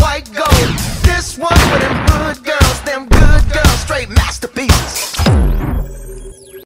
white gold. This one for them hood girls, them good girls, straight masterpieces.